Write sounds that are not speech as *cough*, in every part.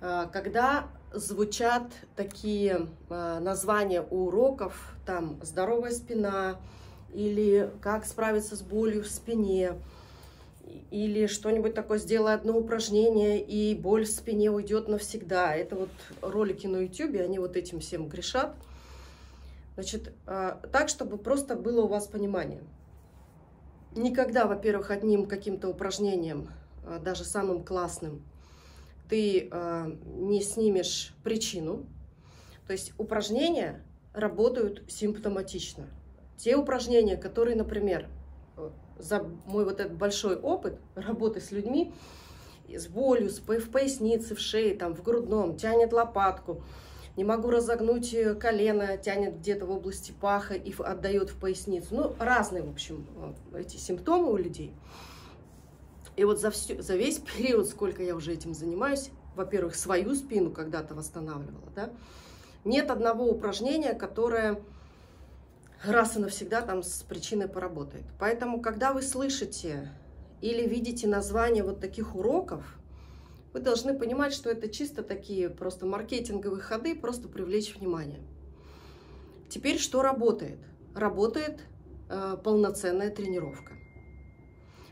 А, когда звучат такие а, названия уроков, там «здоровая спина» или «как справиться с болью в спине», или что-нибудь такое, сделай одно упражнение, и боль в спине уйдет навсегда. Это вот ролики на YouTube, они вот этим всем грешат. Значит, а, так, чтобы просто было у вас понимание. Никогда, во-первых, одним каким-то упражнением, даже самым классным, ты э, не снимешь причину. То есть упражнения работают симптоматично. Те упражнения, которые, например, э, за мой вот этот большой опыт работы с людьми, с болью, в пояснице, в шее, там, в грудном, тянет лопатку, не могу разогнуть э, колено, тянет где-то в области паха и отдает в поясницу. Ну, разные, в общем, э, эти симптомы у людей – и вот за, всю, за весь период, сколько я уже этим занимаюсь, во-первых, свою спину когда-то восстанавливала, да, нет одного упражнения, которое раз и навсегда там с причиной поработает. Поэтому, когда вы слышите или видите название вот таких уроков, вы должны понимать, что это чисто такие просто маркетинговые ходы, просто привлечь внимание. Теперь что работает? Работает э, полноценная тренировка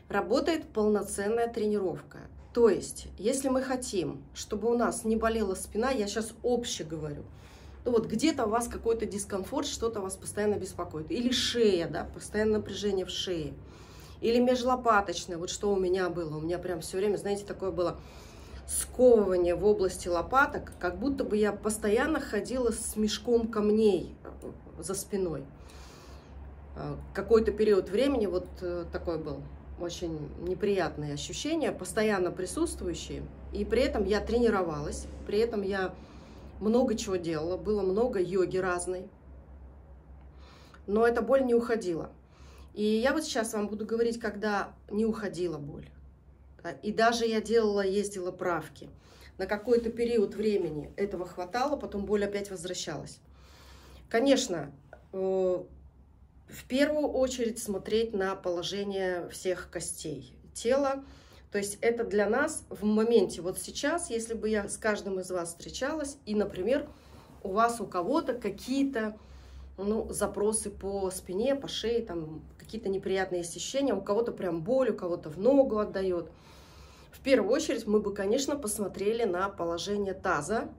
работает полноценная тренировка. То есть, если мы хотим, чтобы у нас не болела спина, я сейчас обще говорю, ну вот где-то у вас какой-то дискомфорт, что-то вас постоянно беспокоит. Или шея, да, постоянное напряжение в шее. Или межлопаточное, вот что у меня было. У меня прям все время, знаете, такое было сковывание в области лопаток, как будто бы я постоянно ходила с мешком камней э, за спиной. Э, какой-то период времени вот э, такой был очень неприятные ощущения, постоянно присутствующие. И при этом я тренировалась, при этом я много чего делала, было много йоги разной. Но эта боль не уходила. И я вот сейчас вам буду говорить, когда не уходила боль. И даже я делала, ездила правки. На какой-то период времени этого хватало, потом боль опять возвращалась. Конечно, э, в первую очередь смотреть на положение всех костей тела. То есть это для нас в моменте, вот сейчас, если бы я с каждым из вас встречалась, и, например, у вас у кого-то какие-то ну, запросы по спине, по шее, там какие-то неприятные ощущения, у кого-то прям боль, у кого-то в ногу отдает. В первую очередь мы бы, конечно, посмотрели на положение таза,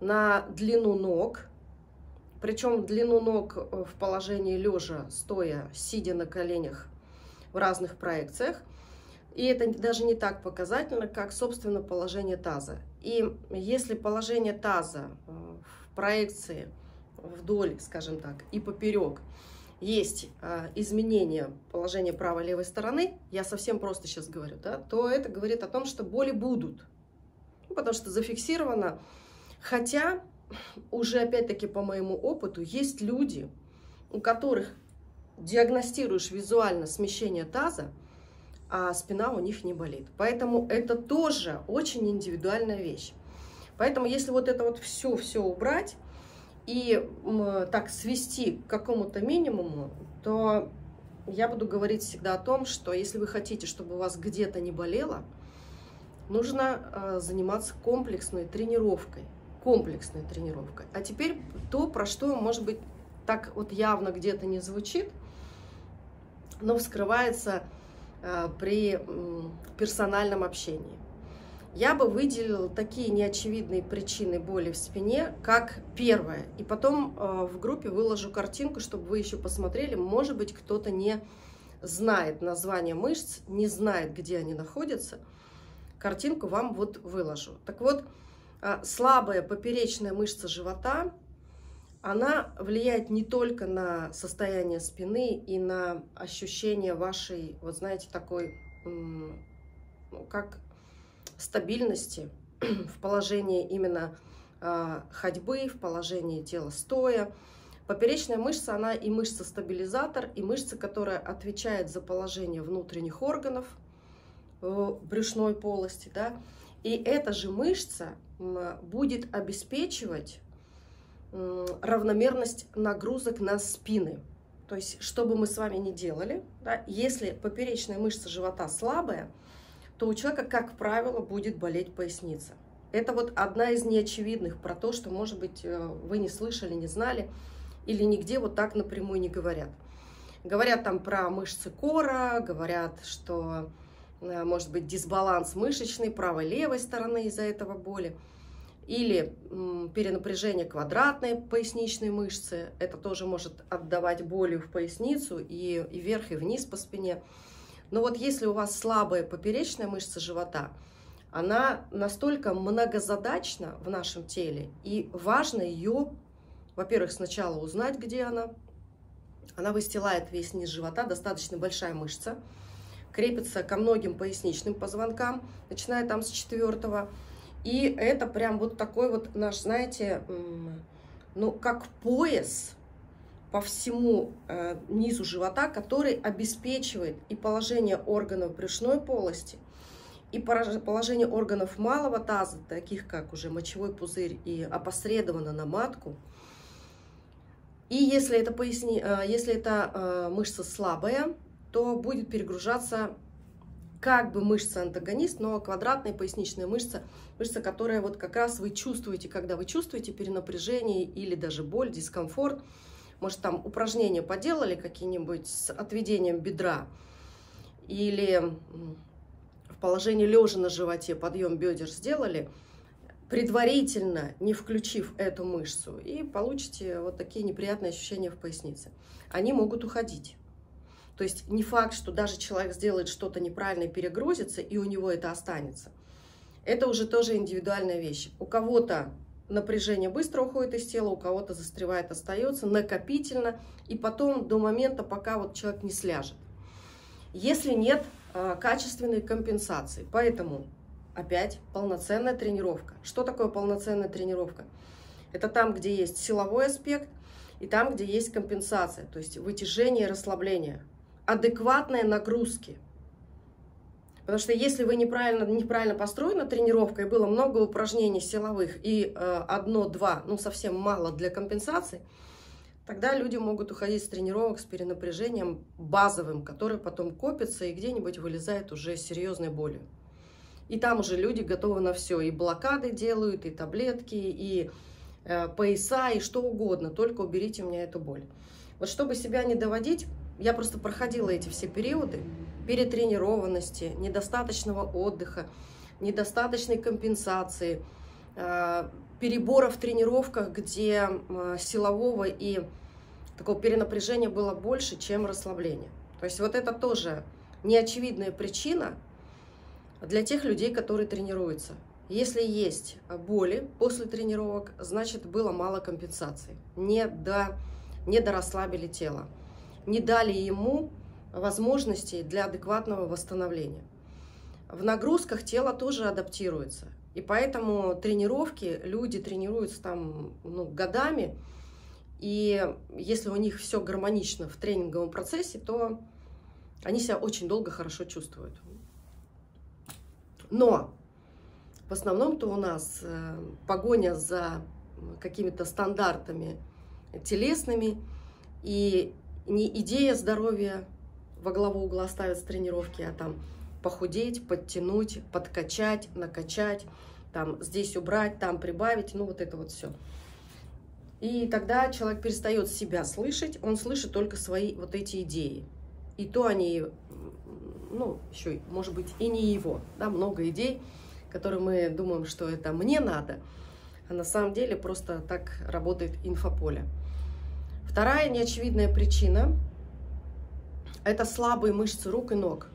на длину ног, причем длину ног э, в положении лежа, стоя, сидя на коленях в разных проекциях. И это даже не так показательно, как, собственно, положение таза. И если положение таза э, в проекции вдоль, скажем так, и поперек есть э, изменение положения правой и левой стороны, я совсем просто сейчас говорю, да, то это говорит о том, что боли будут. Ну, потому что зафиксировано. Хотя уже опять-таки по моему опыту, есть люди, у которых диагностируешь визуально смещение таза, а спина у них не болит. Поэтому это тоже очень индивидуальная вещь. Поэтому если вот это вот все-все убрать и так свести к какому-то минимуму, то я буду говорить всегда о том, что если вы хотите, чтобы у вас где-то не болело, нужно э, заниматься комплексной тренировкой комплексная тренировка. А теперь то, про что, может быть, так вот явно где-то не звучит, но вскрывается э, при персональном общении. Я бы выделила такие неочевидные причины боли в спине, как первое. И потом э, в группе выложу картинку, чтобы вы еще посмотрели. Может быть, кто-то не знает название мышц, не знает, где они находятся. Картинку вам вот выложу. Так вот, слабая поперечная мышца живота, она влияет не только на состояние спины и на ощущение вашей, вот знаете, такой, ну, как стабильности в положении именно э, ходьбы, в положении тела стоя. Поперечная мышца, она и мышца-стабилизатор, и мышца, которая отвечает за положение внутренних органов в брюшной полости, да, и эта же мышца будет обеспечивать равномерность нагрузок на спины. То есть, что бы мы с вами ни делали, да, если поперечная мышца живота слабая, то у человека, как правило, будет болеть поясница. Это вот одна из неочевидных про то, что, может быть, э, вы не слышали, не знали, или нигде вот так напрямую не говорят. Говорят там про мышцы кора, говорят, что может быть дисбаланс мышечный правой-левой стороны из-за этого боли. Или перенапряжение квадратной поясничной мышцы. Это тоже может отдавать болью в поясницу и, и вверх, и вниз по спине. Но вот если у вас слабая поперечная мышца живота, она настолько многозадачна в нашем теле, и важно ее, во-первых, сначала узнать, где она. Она выстилает весь низ живота, достаточно большая мышца, крепится ко многим поясничным позвонкам, начиная там с четвертого. И это прям вот такой вот наш, знаете, ну, как пояс по всему э, низу живота, который обеспечивает и положение органов брюшной полости, и положение органов малого таза, таких как уже мочевой пузырь и опосредованно на матку. И если это, поясни, э, если это э, мышца слабая, то будет перегружаться как бы мышца-антагонист, но квадратная поясничная мышца, мышца, которая вот как раз вы чувствуете, когда вы чувствуете перенапряжение или даже боль, дискомфорт. Может, там упражнения поделали какие-нибудь с отведением бедра или в положении лежа на животе подъем бедер сделали, предварительно не включив эту мышцу, и получите вот такие неприятные ощущения в пояснице. Они могут уходить. То есть не факт, что даже человек сделает что-то неправильно и перегрузится, и у него это останется. Это уже тоже индивидуальная вещь. У кого-то напряжение быстро уходит из тела, у кого-то застревает, остается накопительно, и потом до момента, пока вот человек не сляжет. Если нет э, качественной компенсации, поэтому опять полноценная тренировка. Что такое полноценная тренировка? Это там, где есть силовой аспект, и там, где есть компенсация, то есть вытяжение и расслабление адекватные нагрузки. Потому что если вы неправильно, неправильно построена тренировка, и было много упражнений силовых, и э, одно-два, ну совсем мало для компенсации, тогда люди могут уходить с тренировок с перенапряжением базовым, который потом копится и где-нибудь вылезает уже серьезной болью. И там уже люди готовы на все, и блокады делают, и таблетки, и э, пояса, и что угодно, только уберите у меня эту боль. Вот чтобы себя не доводить, я просто проходила эти все периоды перетренированности, недостаточного отдыха, недостаточной компенсации, э, перебора в тренировках, где силового и такого перенапряжения было больше, чем расслабления. То есть вот это тоже неочевидная причина для тех людей, которые тренируются. Если есть боли после тренировок, значит было мало компенсации, не, до, не дорасслабили тело не дали ему возможностей для адекватного восстановления. В нагрузках тело тоже адаптируется. И поэтому тренировки, люди тренируются там ну, годами, и если у них все гармонично в тренинговом процессе, то они себя очень долго хорошо чувствуют. Но в основном-то у нас э, погоня за какими-то стандартами телесными, и не идея здоровья во главу угла ставят с тренировки, а там похудеть, подтянуть, подкачать, накачать, там здесь убрать, там прибавить, ну вот это вот все. И тогда человек перестает себя слышать, он слышит только свои вот эти идеи. И то они, ну, еще, может быть, и не его, да, много идей, которые мы думаем, что это мне надо, а на самом деле просто так работает инфополе. Вторая неочевидная причина – это слабые мышцы рук и ног.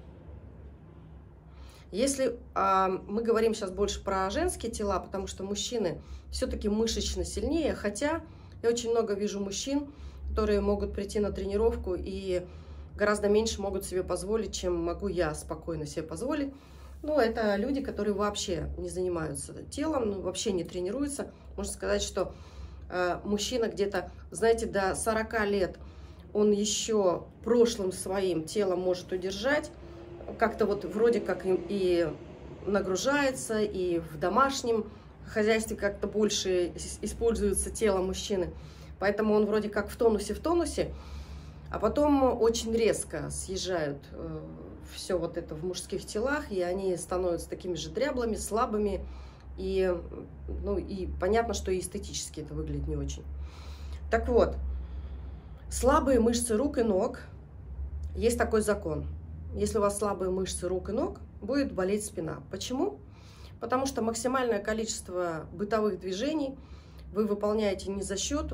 Если а, мы говорим сейчас больше про женские тела, потому что мужчины все-таки мышечно сильнее, хотя я очень много вижу мужчин, которые могут прийти на тренировку и гораздо меньше могут себе позволить, чем могу я спокойно себе позволить. Ну, это люди, которые вообще не занимаются телом, ну, вообще не тренируются. Можно сказать, что мужчина где-то, знаете, до 40 лет, он еще прошлым своим телом может удержать, как-то вот вроде как и нагружается, и в домашнем хозяйстве как-то больше используется тело мужчины. Поэтому он вроде как в тонусе, в тонусе, а потом очень резко съезжают э, все вот это в мужских телах, и они становятся такими же дряблыми, слабыми, И, ну, и понятно, что и эстетически это выглядит не очень. Так вот, слабые мышцы рук и ног, есть такой закон. Если у вас слабые мышцы рук и ног, будет болеть спина. Почему? Потому что максимальное количество бытовых движений вы выполняете не за счет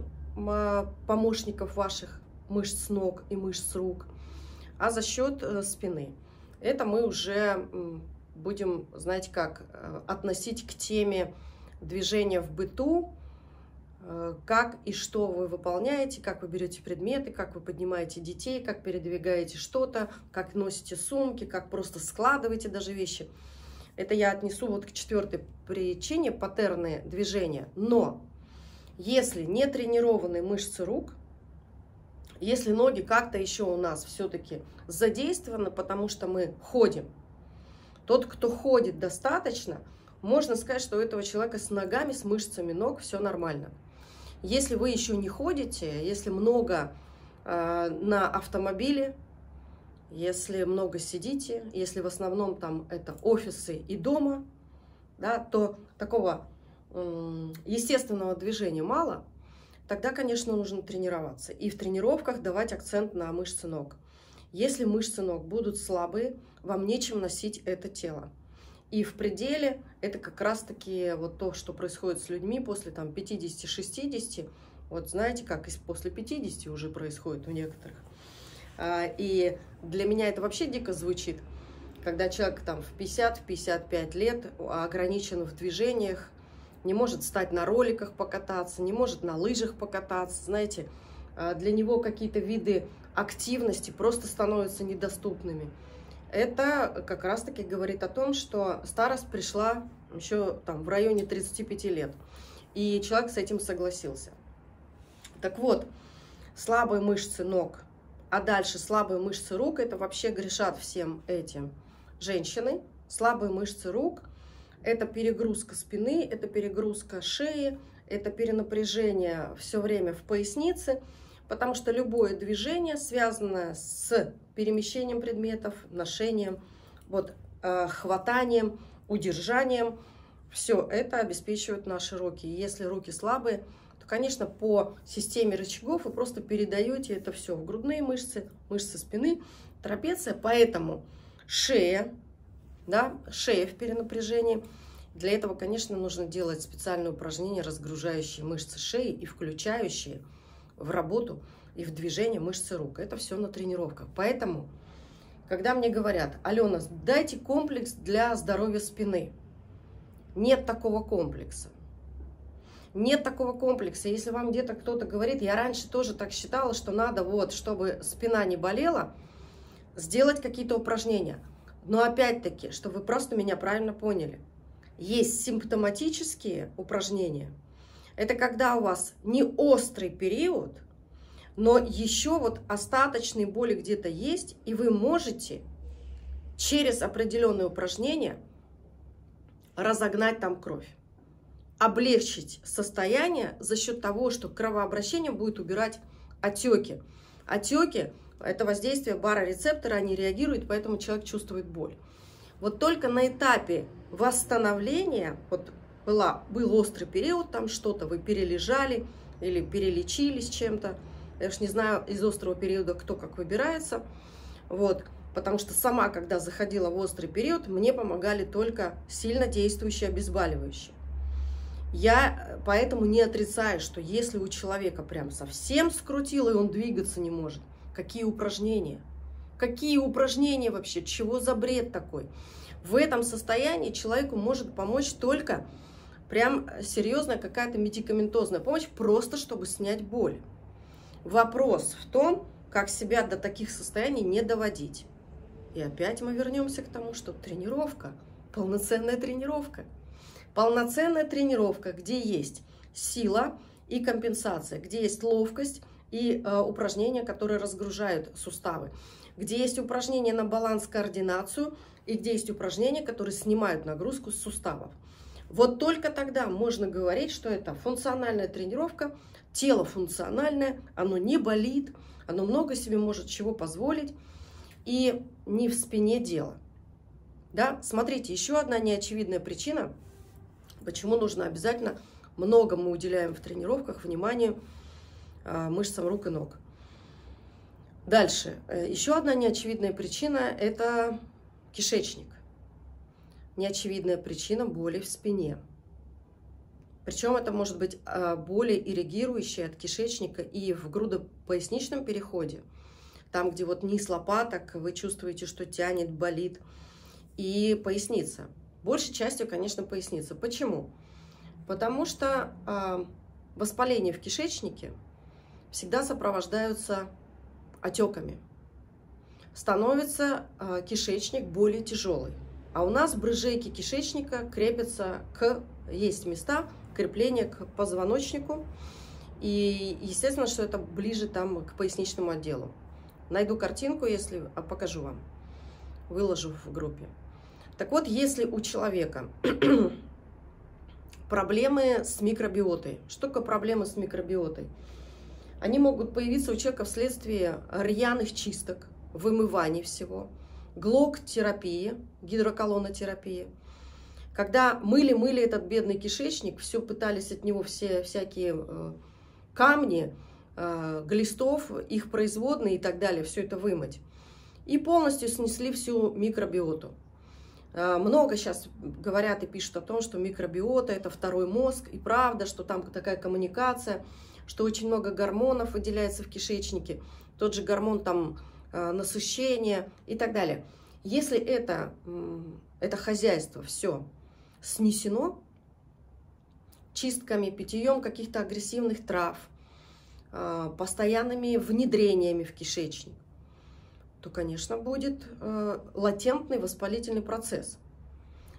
помощников ваших мышц ног и мышц рук, а за счет э, спины. Это мы уже будем, знаете как, э, относить к теме движения в быту, э, как и что вы выполняете, как вы берете предметы, как вы поднимаете детей, как передвигаете что-то, как носите сумки, как просто складываете даже вещи. Это я отнесу вот к четвертой причине, паттерны движения. Но если не тренированы мышцы рук, если ноги как-то еще у нас все-таки задействованы, потому что мы ходим, тот, кто ходит достаточно, можно сказать, что у этого человека с ногами, с мышцами ног все нормально. Если вы еще не ходите, если много э, на автомобиле, если много сидите, если в основном там это офисы и дома, да, то такого э, естественного движения мало, тогда, конечно, нужно тренироваться. И в тренировках давать акцент на мышцы ног. Если мышцы ног будут слабые, вам нечем носить это тело. И в пределе это как раз-таки вот то, что происходит с людьми после там 50-60. Вот знаете, как после 50 уже происходит у некоторых. А, и для меня это вообще дико звучит, когда человек там в 50-55 лет ограничен в движениях, не может стать на роликах покататься, не может на лыжах покататься, знаете, а, для него какие-то виды активности просто становятся недоступными. Это как раз-таки говорит о том, что старость пришла еще там в районе 35 лет. И человек с этим согласился. Так вот, слабые мышцы ног, а дальше слабые мышцы рук, это вообще грешат всем этим женщины. Слабые мышцы рук – это перегрузка спины, это перегрузка шеи, это перенапряжение все время в пояснице – потому что любое движение, связанное с перемещением предметов, ношением, вот, э, хватанием, удержанием, все это обеспечивают наши руки. И если руки слабые, то, конечно, по системе рычагов вы просто передаете это все в грудные мышцы, мышцы спины, трапеция, поэтому шея, да, шея в перенапряжении. Для этого, конечно, нужно делать специальные упражнения, разгружающие мышцы шеи и включающие в работу и в движение мышцы рук. Это все на тренировках. Поэтому, когда мне говорят, Алена, дайте комплекс для здоровья спины. Нет такого комплекса. Нет такого комплекса. Если вам где-то кто-то говорит, я раньше тоже так считала, что надо вот, чтобы спина не болела, сделать какие-то упражнения. Но опять-таки, чтобы вы просто меня правильно поняли, есть симптоматические упражнения – это когда у вас не острый период, но еще вот остаточные боли где-то есть, и вы можете через определенные упражнения разогнать там кровь, облегчить состояние за счет того, что кровообращение будет убирать отеки. Отеки – это воздействие барорецептора, они реагируют, поэтому человек чувствует боль. Вот только на этапе восстановления, вот была, был острый период, там что-то вы перележали или перелечились чем-то. Я уж не знаю из острого периода, кто как выбирается. Вот. Потому что сама, когда заходила в острый период, мне помогали только сильно действующие обезболивающие. Я э, поэтому не отрицаю, что если у человека прям совсем скрутило, и он двигаться не может, какие упражнения? Какие упражнения вообще? Чего за бред такой? В этом состоянии человеку может помочь только прям серьезная какая-то медикаментозная помощь, просто чтобы снять боль. Вопрос в том, как себя до таких состояний не доводить. И опять мы вернемся к тому, что тренировка, полноценная тренировка. Полноценная тренировка, где есть сила и компенсация, где есть ловкость и э, упражнения, которые разгружают суставы, где есть упражнения на баланс, координацию и где есть упражнения, которые снимают нагрузку с суставов. Вот только тогда можно говорить, что это функциональная тренировка, тело функциональное, оно не болит, оно много себе может чего позволить, и не в спине дело. Да? Смотрите, еще одна неочевидная причина, Почему нужно обязательно, много мы уделяем в тренировках вниманию а, мышцам рук и ног. Дальше. Э, еще одна неочевидная причина – это кишечник. Неочевидная причина боли в спине. Причем это может быть а, боли ирригирующие от кишечника и в грудопоясничном переходе. Там, где вот низ лопаток, вы чувствуете, что тянет, болит. И поясница. Большей частью, конечно, поясница. Почему? Потому что э, воспаление в кишечнике всегда сопровождаются отеками. Становится э, кишечник более тяжелый. А у нас брыжейки кишечника крепятся к... Есть места крепления к позвоночнику. И естественно, что это ближе там к поясничному отделу. Найду картинку, если а, покажу вам. Выложу в группе. Так вот, если у человека *clears throat* проблемы с микробиотой, что такое проблемы с микробиотой? Они могут появиться у человека вследствие рьяных чисток, вымываний всего, глок-терапии, гидроколонотерапии. Когда мыли-мыли этот бедный кишечник, все пытались от него все всякие э, камни, э, глистов, их производные и так далее, все это вымыть. И полностью снесли всю микробиоту. Э, много сейчас говорят и пишут о том, что микробиота – это второй мозг, и правда, что там такая коммуникация – что очень много гормонов выделяется в кишечнике, тот же гормон там э, насыщения и так далее. Если это, это хозяйство все снесено чистками, питьем каких-то агрессивных трав, э, постоянными внедрениями в кишечник, то, конечно, будет э, латентный воспалительный процесс.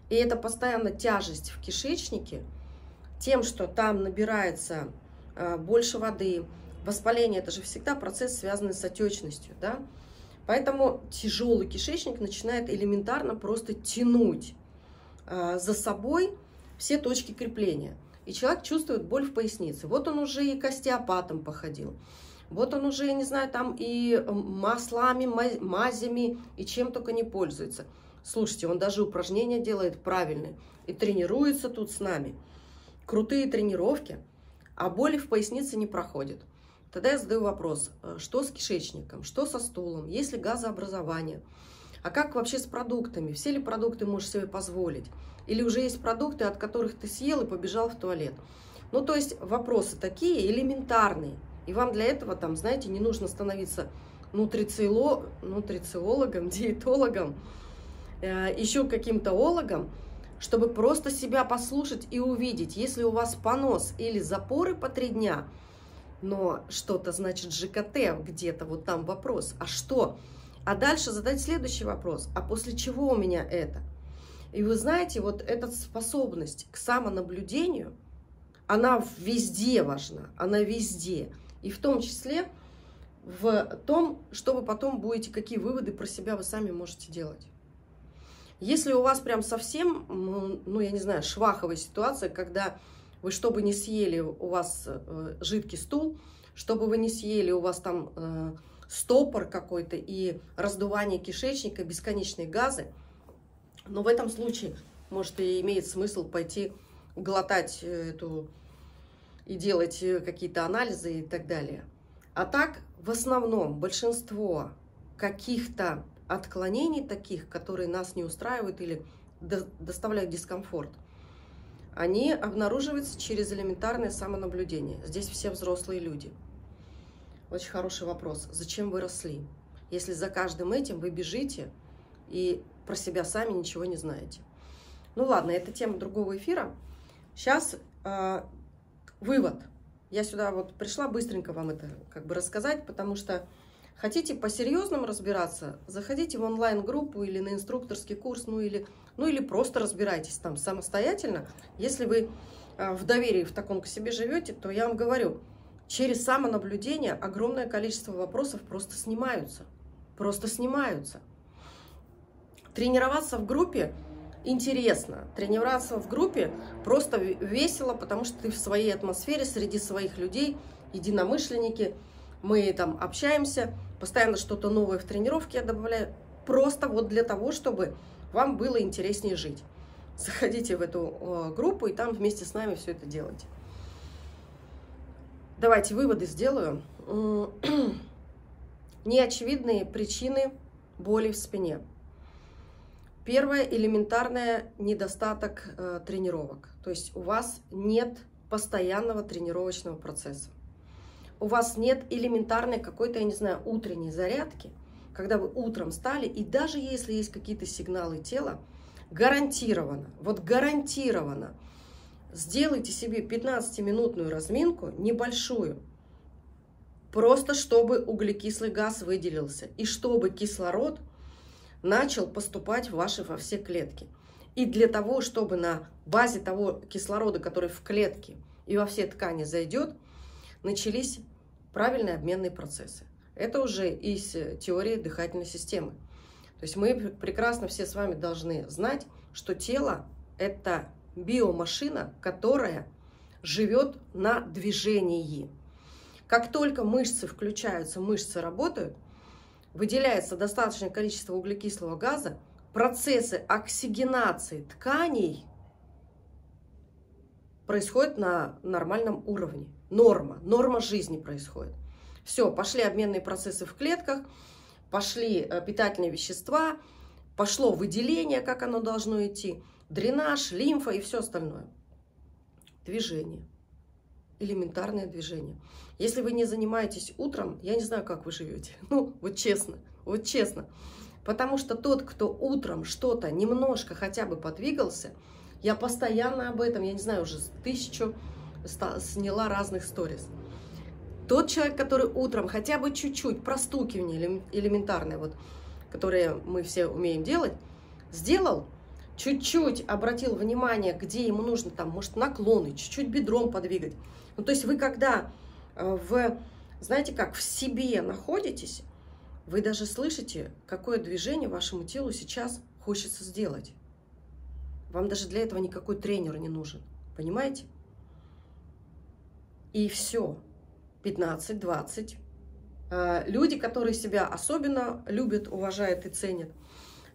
И эта постоянная тяжесть в кишечнике, тем, что там набирается больше воды. Воспаление – это же всегда процесс, связанный с отечностью, да? Поэтому тяжелый кишечник начинает элементарно просто тянуть э, за собой все точки крепления. И человек чувствует боль в пояснице. Вот он уже и к остеопатам походил. Вот он уже, я не знаю, там и маслами, мазями, и чем только не пользуется. Слушайте, он даже упражнения делает правильные и тренируется тут с нами. Крутые тренировки – а боли в пояснице не проходят. Тогда я задаю вопрос, э, что с кишечником, что со стулом, есть ли газообразование, а как вообще с продуктами, все ли продукты можешь себе позволить, или уже есть продукты, от которых ты съел и побежал в туалет. Ну, то есть вопросы такие элементарные, и вам для этого, там, знаете, не нужно становиться нутрициоло, нутрициологом, *laughs* диетологом, э, еще каким-то ологом, чтобы просто себя послушать и увидеть, если у вас понос или запоры по три дня, но что-то значит ЖКТ где-то, вот там вопрос, а что? А дальше задать следующий вопрос, а после чего у меня это? И вы знаете, вот эта способность к самонаблюдению, она везде важна, она везде. И в том числе в том, что вы потом будете, какие выводы про себя вы сами можете делать. Если у вас прям совсем, ну, я не знаю, шваховая ситуация, когда вы что бы не съели, у вас э, жидкий стул, чтобы вы не съели, у вас там э, стопор какой-то и раздувание кишечника, бесконечные газы, но в этом случае, может, и имеет смысл пойти глотать э, эту и делать э, какие-то анализы и так далее. А так, в основном, большинство каких-то отклонений таких, которые нас не устраивают или доставляют дискомфорт, они обнаруживаются через элементарное самонаблюдение. Здесь все взрослые люди. Очень хороший вопрос. Зачем вы росли? Если за каждым этим вы бежите и про себя сами ничего не знаете. Ну ладно, это тема другого эфира. Сейчас э, вывод. Я сюда вот пришла быстренько вам это как бы рассказать, потому что Хотите по-серьезному разбираться, заходите в онлайн-группу или на инструкторский курс, ну или, ну или просто разбирайтесь там самостоятельно. Если вы а, в доверии в таком к себе живете, то я вам говорю, через самонаблюдение огромное количество вопросов просто снимаются. Просто снимаются. Тренироваться в группе интересно. Тренироваться в группе просто весело, потому что ты в своей атмосфере, среди своих людей, единомышленники, мы там общаемся, постоянно что-то новое в тренировке я добавляю, просто вот для того, чтобы вам было интереснее жить. заходите в эту э, группу и там вместе с нами все это делайте. Давайте выводы сделаю. *clears throat* Неочевидные причины боли в спине. Первое элементарное недостаток э, тренировок. То есть у вас нет постоянного тренировочного процесса. У вас нет элементарной какой-то, я не знаю, утренней зарядки, когда вы утром стали, и даже если есть какие-то сигналы тела, гарантированно, вот гарантированно, сделайте себе 15-минутную разминку, небольшую, просто чтобы углекислый газ выделился, и чтобы кислород начал поступать в ваши во все клетки. И для того, чтобы на базе того кислорода, который в клетке и во все ткани зайдет, начались правильные обменные процессы. Это уже из э, теории дыхательной системы. То есть мы прекрасно все с вами должны знать, что тело – это биомашина, которая живет на движении. Как только мышцы включаются, мышцы работают, выделяется достаточное количество углекислого газа, процессы оксигенации тканей происходят на нормальном уровне. Норма, норма жизни происходит. Все, пошли обменные процессы в клетках, пошли э, питательные вещества, пошло выделение, как оно должно идти, дренаж, лимфа и все остальное. Движение. Элементарное движение. Если вы не занимаетесь утром, я не знаю, как вы живете. *laughs* Ну, вот честно, вот честно. Потому что тот, кто утром что-то немножко хотя бы подвигался, я постоянно об этом, я не знаю, уже тысячу сняла разных сторис. Тот человек, который утром хотя бы чуть-чуть простукивание элементарное, вот, которое мы все умеем делать, сделал, чуть-чуть обратил внимание, где ему нужно, там, может, наклоны, чуть-чуть бедром подвигать. Ну, то есть вы когда э, в, знаете как, в себе находитесь, вы даже слышите, какое движение вашему телу сейчас хочется сделать. Вам даже для этого никакой тренер не нужен. Понимаете? И все. 15-20. А, люди, которые себя особенно любят, уважают и ценят,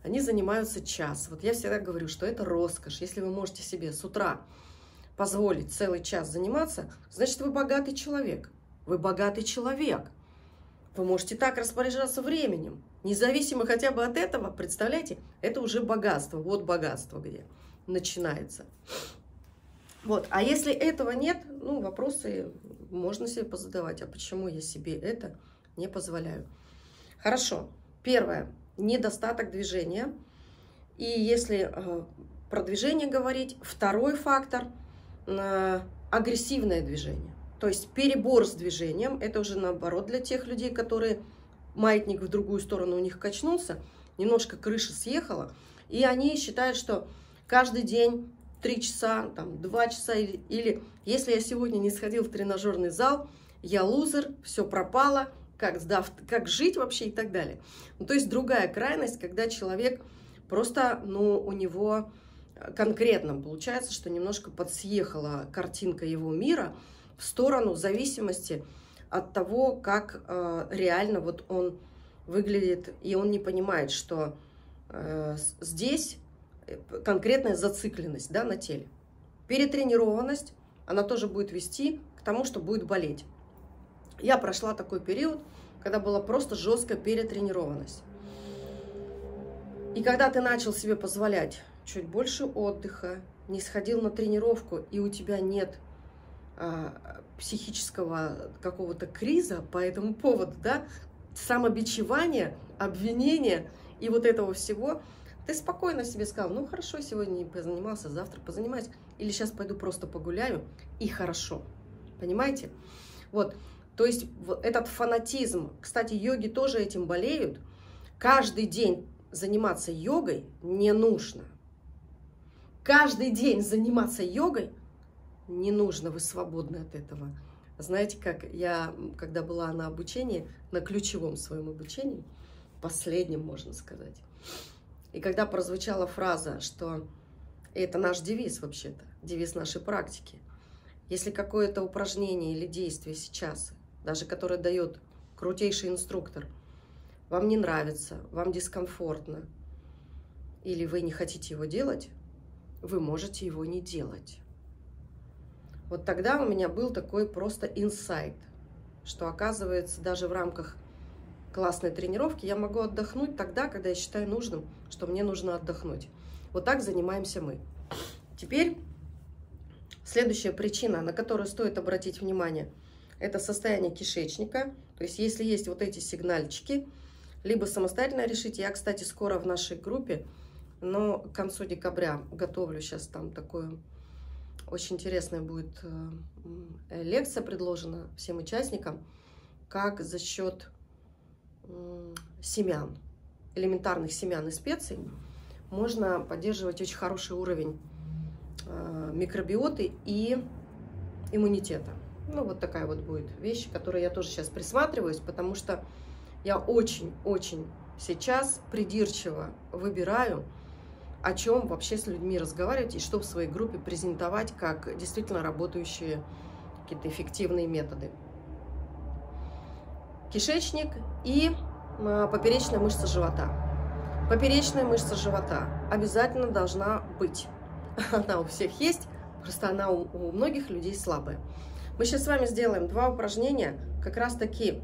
они занимаются час. Вот я всегда говорю, что это роскошь. Если вы можете себе с утра позволить целый час заниматься, значит, вы богатый человек. Вы богатый человек. Вы можете так распоряжаться временем. Независимо хотя бы от этого, представляете, это уже богатство. Вот богатство где начинается. Вот. А если этого нет, ну, вопросы можно себе позадавать. А почему я себе это не позволяю? Хорошо. Первое. Недостаток движения. И если э, про движение говорить, второй фактор э, – агрессивное движение. То есть перебор с движением, это уже наоборот для тех людей, которые маятник в другую сторону у них качнулся, немножко крыша съехала, и они считают, что каждый день 3 часа, там, 2 часа, или, или если я сегодня не сходил в тренажерный зал, я лузер, все пропало, как, сдав, как жить вообще и так далее. Ну, то есть другая крайность, когда человек просто, ну, у него конкретно получается, что немножко подсъехала картинка его мира в сторону зависимости от того, как э, реально вот он выглядит, и он не понимает, что э, здесь конкретная зацикленность да, на теле. Перетренированность, она тоже будет вести к тому, что будет болеть. Я прошла такой период, когда была просто жесткая перетренированность. И когда ты начал себе позволять чуть больше отдыха, не сходил на тренировку, и у тебя нет а, психического какого-то криза по этому поводу, да, самобичевания, обвинения и вот этого всего – ты спокойно себе сказал, ну хорошо, сегодня не позанимался, завтра позанимаюсь, или сейчас пойду просто погуляю, и хорошо. Понимаете? Вот, то есть этот фанатизм, кстати, йоги тоже этим болеют, каждый день заниматься йогой не нужно. Каждый день заниматься йогой не нужно, вы свободны от этого. Знаете, как я, когда была на обучении, на ключевом своем обучении, последнем, можно сказать, и когда прозвучала фраза, что это наш девиз вообще-то, девиз нашей практики, если какое-то упражнение или действие сейчас, даже которое дает крутейший инструктор, вам не нравится, вам дискомфортно, или вы не хотите его делать, вы можете его не делать. Вот тогда у меня был такой просто инсайт, что оказывается даже в рамках классной тренировки я могу отдохнуть тогда, когда я считаю нужным, что мне нужно отдохнуть. Вот так занимаемся мы. Теперь следующая причина, на которую стоит обратить внимание, это состояние кишечника. То есть если есть вот эти сигнальчики, либо самостоятельно решить. Я, кстати, скоро в нашей группе, но к концу декабря готовлю сейчас там такую очень интересная будет э, лекция предложена всем участникам, как за счет семян, элементарных семян и специй, можно поддерживать очень хороший уровень э, микробиоты и иммунитета. Ну, вот такая вот будет вещь, которой я тоже сейчас присматриваюсь, потому что я очень-очень сейчас придирчиво выбираю, о чем вообще с людьми разговаривать и что в своей группе презентовать как действительно работающие какие-то эффективные методы. Кишечник и а, поперечная мышца живота. Поперечная мышца живота обязательно должна быть. *laughs* Она у всех есть, просто она у, у многих людей слабая. Мы сейчас с вами сделаем два упражнения, как раз таки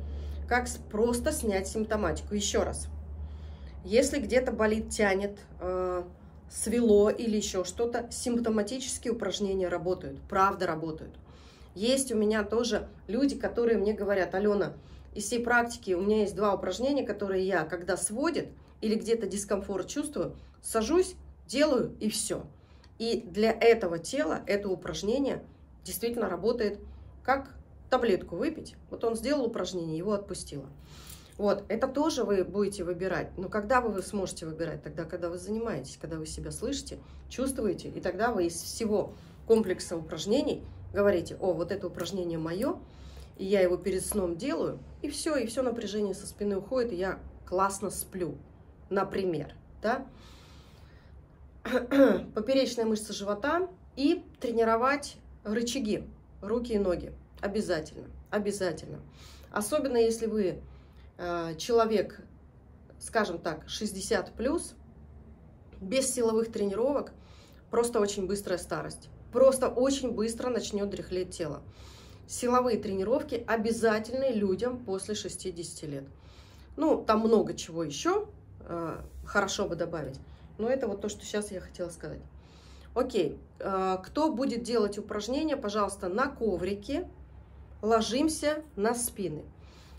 как просто снять симптоматику. Еще раз. Если где-то болит, тянет, э, свело или еще что-то, симптоматические упражнения работают, правда работают. Есть у меня тоже люди, которые мне говорят, Алена, из всей практики у меня есть два упражнения, которые я, когда сводит или где-то дискомфорт чувствую, сажусь, делаю и все. И для этого тела это упражнение действительно работает как таблетку выпить. Вот он сделал упражнение, его отпустило. Вот, это тоже вы будете выбирать. Но когда вы, сможете выбирать? Тогда, когда вы занимаетесь, когда вы себя слышите, чувствуете, и тогда вы из всего комплекса упражнений говорите, о, вот это упражнение мое, и я его перед сном делаю, и все, и все напряжение со спины уходит, и я классно сплю, например, да? *clears throat* Поперечная мышца живота и тренировать рычаги, руки и ноги. Обязательно, обязательно. Особенно если вы э, человек, скажем так, 60 плюс, без силовых тренировок, просто очень быстрая старость. Просто очень быстро начнет дряхлеть тело. Силовые тренировки обязательны людям после 60 лет. Ну, там много чего еще, э, хорошо бы добавить. Но это вот то, что сейчас я хотела сказать. Окей, э, кто будет делать упражнения, пожалуйста, на коврике, ложимся на спины.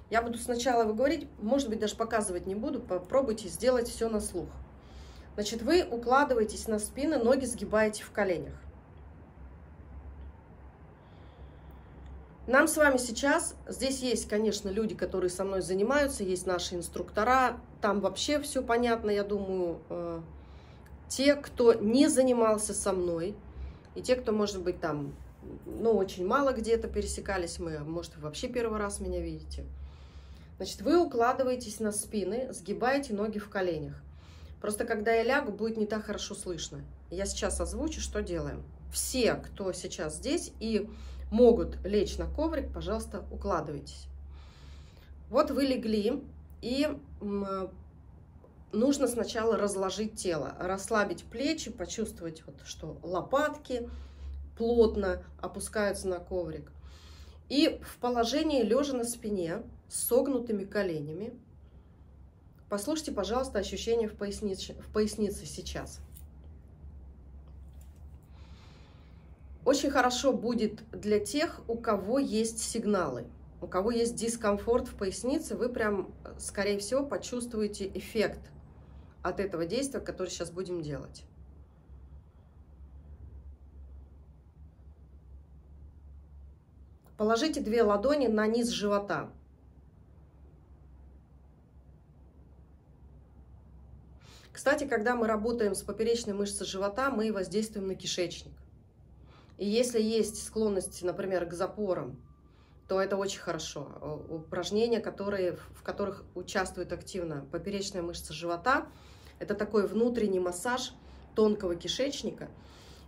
Я буду сначала вы говорить, может быть, даже показывать не буду, попробуйте сделать все на слух. Значит, вы укладываетесь на спины, ноги сгибаете в коленях. Нам с вами сейчас, здесь есть, конечно, люди, которые со мной занимаются, есть наши инструктора, там вообще все понятно, я думаю, э, те, кто не занимался со мной, и те, кто, может быть, там ну, очень мало где-то пересекались мы, может, вообще первый раз меня видите. Значит, вы укладываетесь на спины, сгибаете ноги в коленях. Просто когда я лягу, будет не так хорошо слышно. Я сейчас озвучу, что делаем. Все, кто сейчас здесь и могут лечь на коврик, пожалуйста, укладывайтесь. Вот вы легли, и нужно сначала разложить тело, расслабить плечи, почувствовать, вот, что лопатки, плотно опускаются на коврик. И в положении лежа на спине с согнутыми коленями. Послушайте, пожалуйста, ощущения в пояснице, в пояснице сейчас. Очень хорошо будет для тех, у кого есть сигналы, у кого есть дискомфорт в пояснице, вы прям, скорее всего, почувствуете эффект от этого действия, которое сейчас будем делать. Положите две ладони на низ живота. Кстати, когда мы работаем с поперечной мышцей живота, мы воздействуем на кишечник. И если есть склонность, например, к запорам, то это очень хорошо. Упражнения, которые, в которых участвует активно поперечная мышца живота, это такой внутренний массаж тонкого кишечника.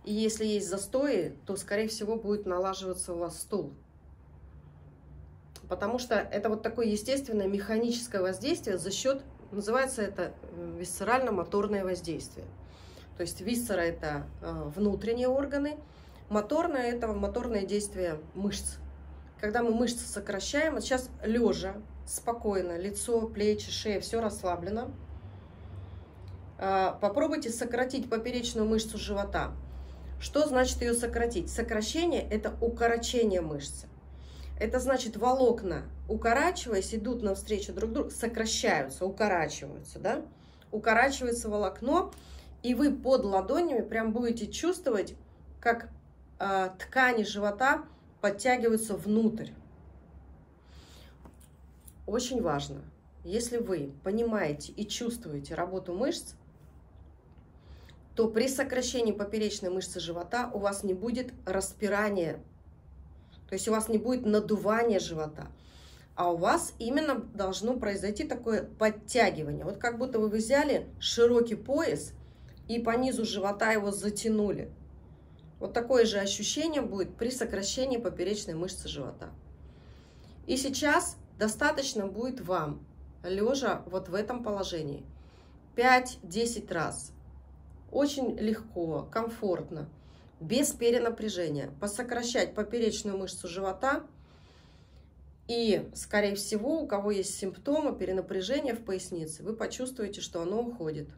И если есть застои, то, скорее всего, будет налаживаться у вас стул потому что это вот такое естественное механическое воздействие за счет, называется это висцерально-моторное воздействие. То есть висцера – это э, внутренние органы, моторное – это моторное действие мышц. Когда мы мышцы сокращаем, вот сейчас лежа, спокойно, лицо, плечи, шея, все расслаблено. Э, попробуйте сократить поперечную мышцу живота. Что значит ее сократить? Сокращение – это укорочение мышцы. Это значит волокна, укорачиваясь, идут навстречу друг другу, сокращаются, укорачиваются, да? Укорачивается волокно, и вы под ладонями прям будете чувствовать, как э, ткани живота подтягиваются внутрь. Очень важно, если вы понимаете и чувствуете работу мышц, то при сокращении поперечной мышцы живота у вас не будет распирания то есть у вас не будет надувания живота, а у вас именно должно произойти такое подтягивание. Вот как будто вы взяли широкий пояс и по низу живота его затянули. Вот такое же ощущение будет при сокращении поперечной мышцы живота. И сейчас достаточно будет вам, лежа вот в этом положении, 5-10 раз. Очень легко, комфортно без перенапряжения, посокращать поперечную мышцу живота. И, скорее всего, у кого есть симптомы перенапряжения в пояснице, вы почувствуете, что оно уходит.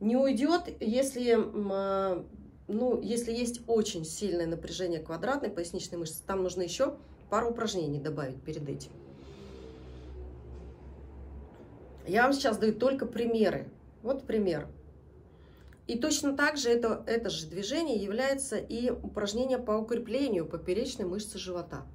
Не уйдет, если, а, ну, если есть очень сильное напряжение квадратной поясничной мышцы. Там нужно еще пару упражнений добавить перед этим. Я вам сейчас даю только примеры. Вот пример. И точно так же это, это же движение является и упражнение по укреплению поперечной мышцы живота.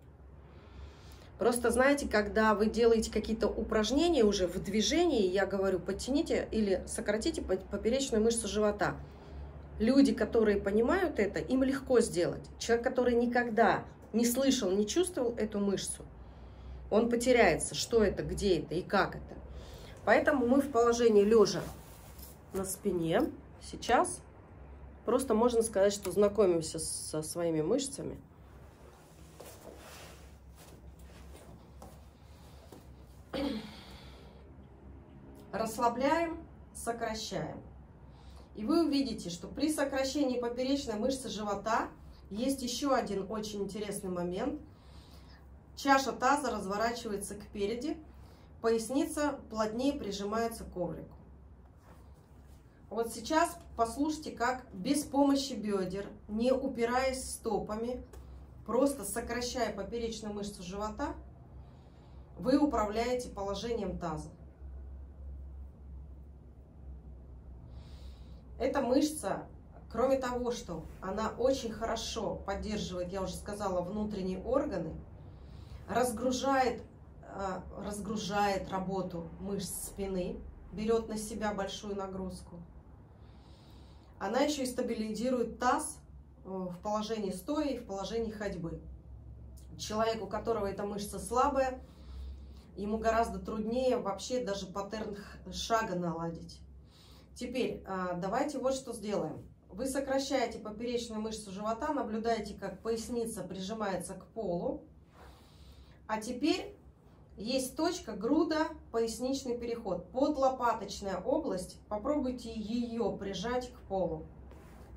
Просто знаете, когда вы делаете какие-то упражнения уже в движении, я говорю, подтяните или сократите поперечную мышцу живота. Люди, которые понимают это, им легко сделать. Человек, который никогда не слышал, не чувствовал эту мышцу, он потеряется, что это, где это и как это. Поэтому мы в положении лежа на спине сейчас просто можно сказать, что знакомимся со своими мышцами. Расслабляем, сокращаем. И вы увидите, что при сокращении поперечной мышцы живота есть еще один очень интересный момент. Чаша таза разворачивается к переди, поясница плотнее прижимается к коврику. Вот сейчас послушайте, как без помощи бедер, не упираясь стопами, просто сокращая поперечную мышцу живота, вы управляете положением таза. Эта мышца, кроме того, что она очень хорошо поддерживает, я уже сказала, внутренние органы, разгружает а, разгружает работу мышц спины, берет на себя большую нагрузку. Она еще и стабилизирует таз э, в положении стоя и в положении ходьбы. Человек, у которого эта мышца слабая, ему гораздо труднее вообще даже паттерн шага наладить. Теперь а, давайте вот что сделаем. Вы сокращаете поперечную мышцу живота, наблюдаете, как поясница прижимается к полу. А теперь есть точка груда, поясничный переход. Подлопаточная область, попробуйте ее прижать к полу.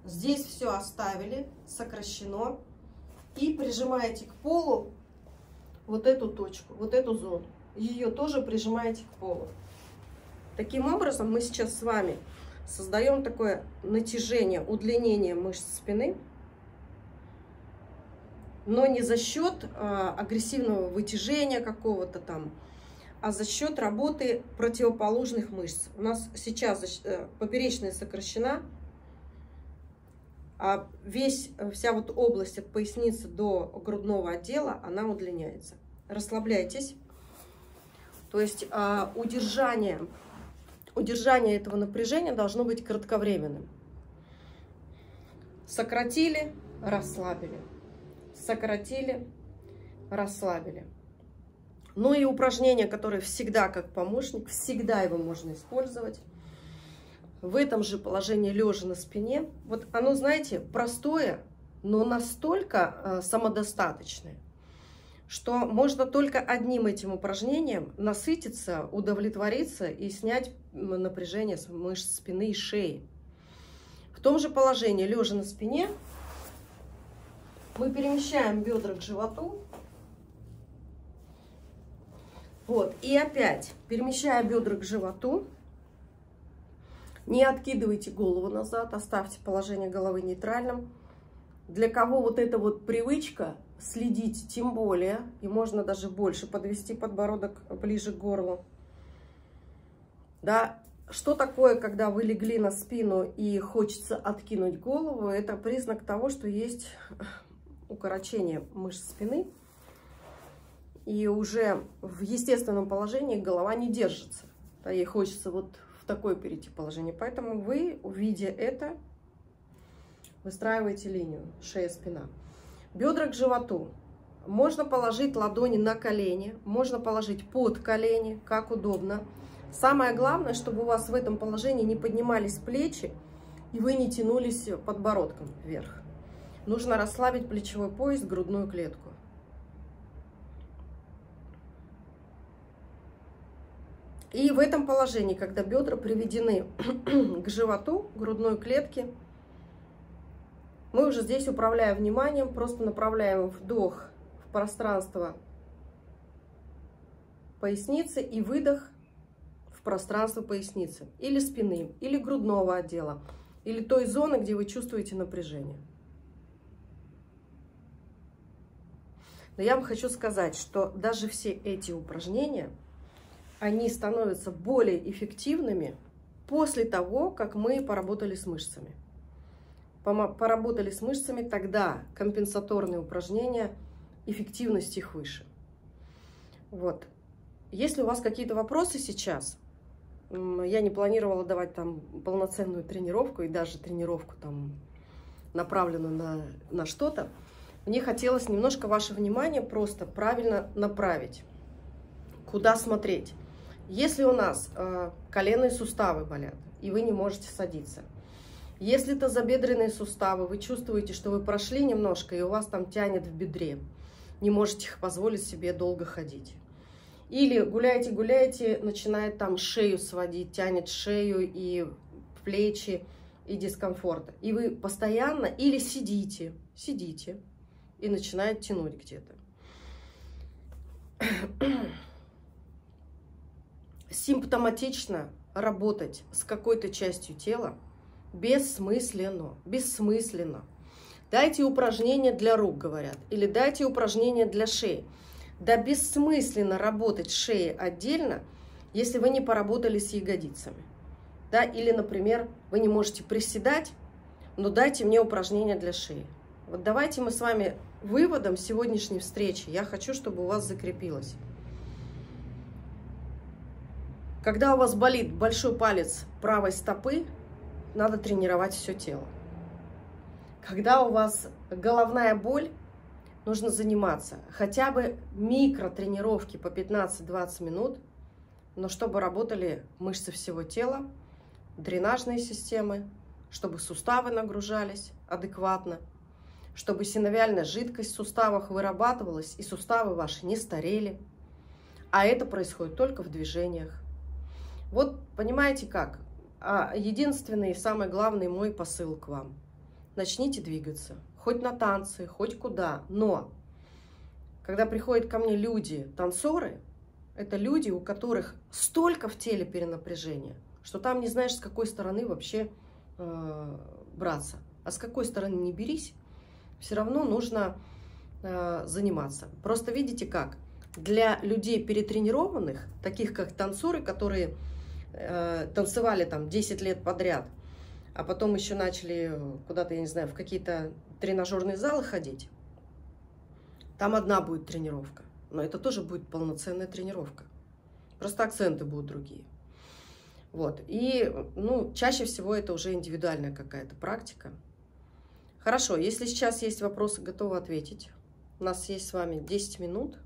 Здесь все оставили, сокращено. И прижимаете к полу вот эту точку, вот эту зону. Ее тоже прижимаете к полу. Таким образом мы сейчас с вами создаем такое натяжение, удлинение мышц спины но не за счет э, агрессивного вытяжения какого-то там, а за счет работы противоположных мышц. У нас сейчас э, поперечная сокращена, а весь, вся вот область от поясницы до грудного отдела, она удлиняется. Расслабляйтесь. То есть э, удержание, удержание этого напряжения должно быть кратковременным. Сократили, расслабили сократили, расслабили. Ну и упражнение, которое всегда как помощник, всегда его можно использовать. В этом же положении лежа на спине. Вот оно, знаете, простое, но настолько э, самодостаточное. Что можно только одним этим упражнением насытиться, удовлетвориться и снять напряжение с мышц спины и шеи. В том же положении, лежа на спине, мы перемещаем бедра к животу. Вот, и опять, перемещая бедра к животу, не откидывайте голову назад, оставьте положение головы нейтральным. Для кого вот эта вот привычка следить, тем более, и можно даже больше подвести подбородок ближе к горлу. Да, что такое, когда вы легли на спину и хочется откинуть голову? Это признак того, что есть укорочение мышц спины. И уже в естественном положении голова не держится. Да, ей хочется вот такое перейти положение. Поэтому вы, увидя это, выстраиваете линию шея-спина. Бедра к животу. Можно положить ладони на колени, можно положить под колени, как удобно. Самое главное, чтобы у вас в этом положении не поднимались плечи и вы не тянулись подбородком вверх. Нужно расслабить плечевой пояс, грудную клетку. И в этом положении, когда бедра приведены *clears throat* к животу, грудной клетке, мы уже здесь, управляя вниманием, просто направляем вдох в пространство поясницы и выдох в пространство поясницы. Или спины, или грудного отдела, или той зоны, где вы чувствуете напряжение. Но я вам хочу сказать, что даже все эти упражнения – они становятся более эффективными после того, как мы поработали с мышцами. Поработали с мышцами, тогда компенсаторные упражнения, эффективность их выше. Вот. Если у вас какие-то вопросы сейчас, я не планировала давать там полноценную тренировку и даже тренировку там направленную на, на что-то, мне хотелось немножко ваше внимание просто правильно направить. Куда смотреть? Если у нас э, коленные суставы болят, и вы не можете садиться, если это тазобедренные суставы, вы чувствуете, что вы прошли немножко, и у вас там тянет в бедре, не можете позволить себе долго ходить. Или гуляете-гуляете, начинает там шею сводить, тянет шею и плечи, и дискомфорт. И вы постоянно или сидите, сидите, и начинает тянуть где-то *clears throat* симптоматично работать с какой-то частью тела бессмысленно, бессмысленно. Дайте упражнения для рук, говорят, или дайте упражнения для шеи. Да бессмысленно работать шеей отдельно, если вы не поработали с ягодицами. Да, или, например, вы не можете приседать, но дайте мне упражнения для шеи. Вот давайте мы с вами выводом сегодняшней встречи, я хочу, чтобы у вас закрепилось. Когда у вас болит большой палец правой стопы, надо тренировать все тело. Когда у вас головная боль, нужно заниматься хотя бы микротренировки по 15-20 минут, но чтобы работали мышцы всего тела, дренажные системы, чтобы суставы нагружались адекватно, чтобы синовиальная жидкость в суставах вырабатывалась и суставы ваши не старели. А это происходит только в движениях. Вот понимаете как? А единственный и самый главный мой посыл к вам. Начните двигаться. Хоть на танцы, хоть куда. Но когда приходят ко мне люди, танцоры, это люди, у которых столько в теле перенапряжения, что там не знаешь, с какой стороны вообще э, браться. А с какой стороны не берись, все равно нужно э, заниматься. Просто видите как? Для людей перетренированных, таких как танцоры, которые э, танцевали там 10 лет подряд, а потом еще начали куда-то, я не знаю, в какие-то тренажерные залы ходить, там одна будет тренировка, но это тоже будет полноценная тренировка. Просто акценты будут другие. Вот. И, ну, чаще всего это уже индивидуальная какая-то практика. Хорошо, если сейчас есть вопросы, готовы ответить. У нас есть с вами 10 минут.